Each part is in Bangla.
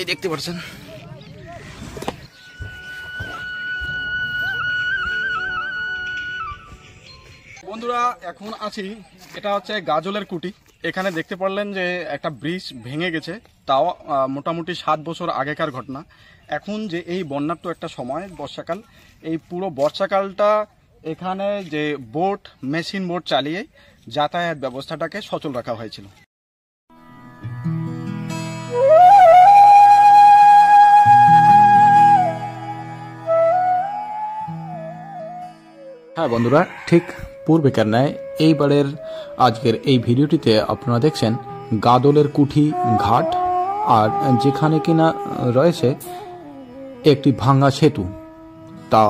এই দেখতে পাচ্ছেন। বন্ধুরা, এখন আছি, এটা হচ্ছে গাজলের কুটি। এখানে দেখতে পারলেন যে একটা ব্রিজ ভেঙে গেছে, তাও মোটামুটি সাত বছর আগেকার ঘটনা। এখন যে এই বন্যার তো একটা সময়, বর্ষাকাল, এই পুরো বর্ষাকালটা এখানে যে বোট, মেশিন বোট চালিয়ে যাতায়াত ব্যবস্থাটাকে সচল রাখা হয়েছিল। হ্যাঁ বন্ধুরা, ঠিক পূর্বেকার ন্যায় এইবারের আজকের এই ভিডিওটিতে আপনারা দেখছেন গাদলের কুঠি ঘাট, আর যেখানে কিনা রয়েছে একটি ভাঙ্গা সেতু, তা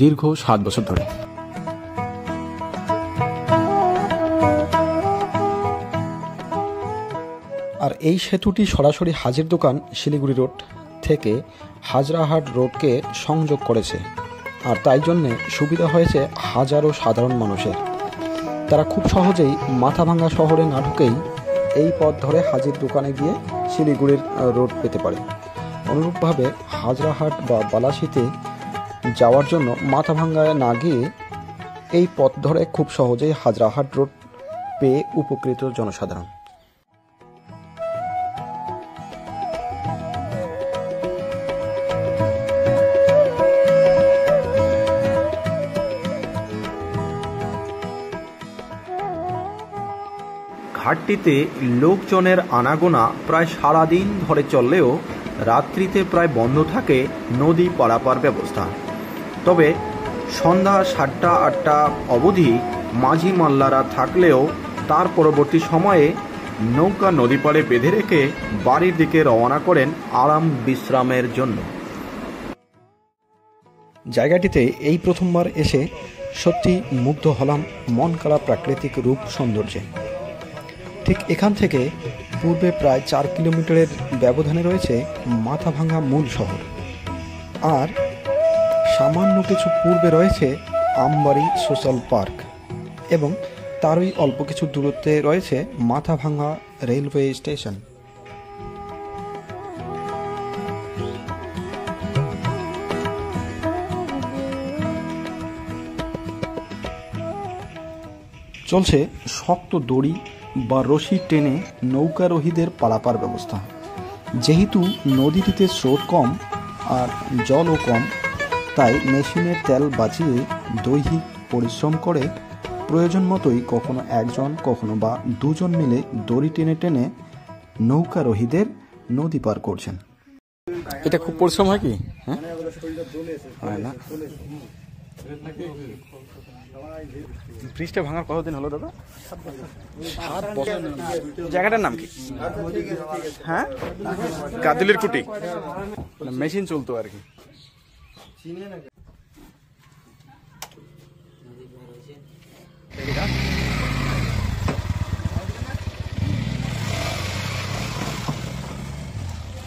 দীর্ঘ সাত বছর ধরে। আর এই সেতুটি সরাসরি হাজির দোকান শিলিগুড়ি রোড থেকে হাজরাহাট রোডকে সংযোগ করেছে। আর তাই জন্যে সুবিধা হয়েছে হাজারো সাধারণ মানুষের। তারা খুব সহজেই মাথাভাঙ্গা শহরে না ঢুকেই এই পথ ধরে হাজির দোকানে গিয়ে শিলিগুড়ির রোড পেতে পারে। অনুরূপভাবে হাজরাহাট বা বালাসিতে যাওয়ার জন্য মাথা মাথাভাঙ্গায় না গিয়ে এই পথ ধরে খুব সহজেই হাজরাহাট রোড পেয়ে উপকৃত জনসাধারণ। ঘাটটিতে লোকজনের আনাগোনা প্রায় সারাদিন ধরে চললেও রাত্রিতে প্রায় বন্ধ থাকে নদী পারাপার ব্যবস্থা। তবে সন্ধ্যা সাতটা, আটটা অবধি মাঝি মাল্লারা থাকলেও তার পরবর্তী সময়ে নৌকা নদী পাড়ে বেঁধে রেখে বাড়ির দিকে রওনা করেন আরাম বিশ্রামের জন্য। জায়গাটিতে এই প্রথমবার এসে সত্যি মুগ্ধ হলাম মন কাড়া প্রাকৃতিক রূপ সৌন্দর্যে। ঠিক এখান থেকে পূর্বে প্রায় চার কিলোমিটারের ব্যবধানে রয়েছে মাথাভাঙ্গা মূল শহর। আর সামান্য কিছু পূর্বে রয়েছে আমবাড়ি সোশ্যাল পার্ক এবং তারই অল্প কিছু দূরত্বে রয়েছে মাথাভাঙ্গা রেলওয়ে স্টেশন। চলছে শক্ত দড়ি বা রশি টেনে নৌকারোহীদের পারাপার ব্যবস্থা। যেহেতু নদীটিতে স্রোত কম আর জলও কম তাই মেশিনের তেল বাঁচিয়ে দৈহিক পরিশ্রম করে প্রয়োজন মতোই কখনো একজন কখনো বা দুজন মিলে দড়ি টেনে টেনে নৌকারোহীদের নদী পার করছেন। এটা খুব পরিশ্রম হয় কি? হ্যাঁ না? ব্রিজটা ভাঙার কতদিন হলো দাদা? জায়গাটার নাম কি? হ্যাঁ? গাদুলের কুটি। মেশিন চলতো আর কি।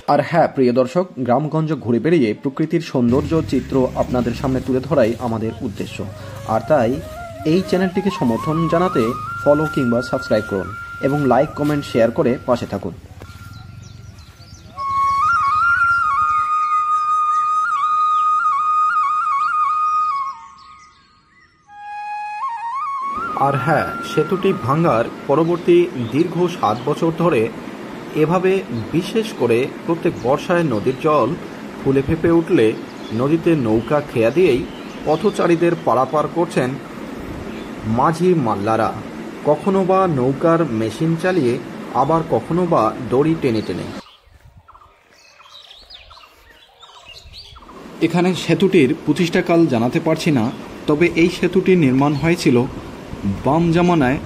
আর হ্যাঁ প্রিয় দর্শক, গ্রামগঞ্জ ঘুরে বেরিয়ে প্রকৃতির সৌন্দর্য চিত্র আপনাদের সামনে তুলে ধরাই আমাদের উদ্দেশ্য। আর তাই, এই চ্যানেলটিকে সমর্থন জানাতে ফলো কিংবা সাবস্ক্রাইব করুন এবং লাইক কমেন্ট শেয়ার করে পাশে থাকুন। আর হ্যাঁ সেতুটি ভাঙার পরবর্তী দীর্ঘ সাত বছর ধরে এভাবে বিশেষ করে প্রত্যেক বর্ষায় নদীর জল ফুলে ফেঁপে উঠলে নদীতে নৌকা খেয়া দিয়েই পথচারীদের পারাপার করছেন মাঝি মাল্লারা। কখনো বা নৌকার মেশিন চালিয়ে আবার কখনো বা দড়ি টেনে টেনে। এখানে সেতুটির প্রতিষ্ঠাকাল জানাতে পারছি না, তবে এই সেতুটি নির্মাণ হয়েছিল বাম জামানায়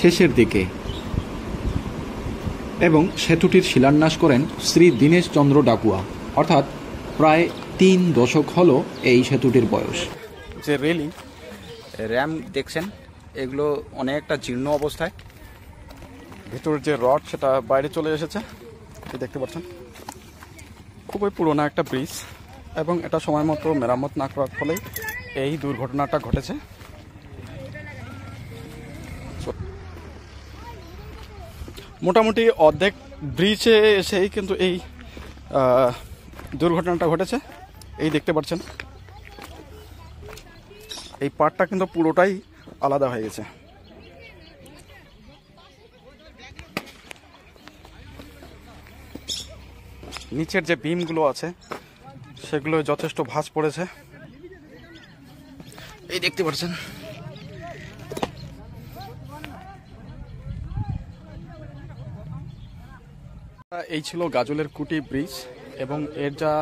শেষের দিকে। এবং সেতুটির শিলান্যাস করেন শ্রী দীনেশ চন্দ্র ডাকুয়া। অর্থাৎ প্রায় তিন দশক হলো এই সেতুটির বয়স। যে রেলিং, র্যাম দেখছেন, এগুলো অনেকটা জীর্ণ অবস্থায়। ভেতরের যে রড, সেটা বাইরে চলে এসেছে। দেখতে পাচ্ছেন। খুবই পুরোনো একটা ব্রিজ এবং এটা সময় মতো মেরামত না করার ফলে এই দুর্ঘটনাটা ঘটেছে। মোটামুটি অর্ধেক ব্রিজে এসেই কিন্তু এই দুর্ঘটনাটা ঘটেছে। এই দেখতে পাচ্ছেন। এই পার্টটা কিন্তু পুরোটাই আলাদা হয়ে গেছে। নিচের যে বিমগুলো আছে সেগুলো যথেষ্ট ভাঁজ পড়েছে। এই দেখতে পাচ্ছেন। এই ছিল গাজলের কুটি ব্রিজ এবং এর যা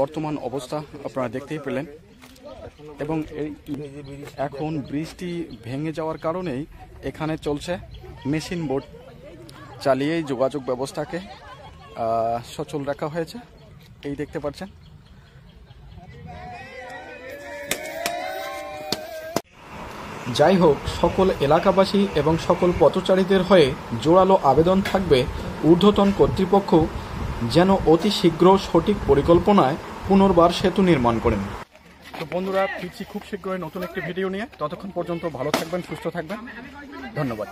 বর্তমান অবস্থা আপনারা দেখতেই পেলেন। এবং এই এখন ব্রিজটি ভেঙে যাওয়ার কারণেই এখানে চলছে মেশিন বোট চালিয়েই যোগাযোগ ব্যবস্থাকে সচল রাখা হয়েছে। এই দেখতে পাচ্ছেন। যাই হোক, সকল এলাকাবাসী এবং সকল পথচারীদের হয়ে জোরালো আবেদন থাকবে ঊর্ধ্বতন কর্তৃপক্ষ যেন অতি শীঘ্র সঠিক পরিকল্পনায় পুনর্বার সেতু নির্মাণ করেন। তো বন্ধুরা, ফিরছি খুব শীঘ্রই নতুন একটি ভিডিও নিয়ে। ততক্ষণ পর্যন্ত ভালো থাকবেন, সুস্থ থাকবেন। ধন্যবাদ।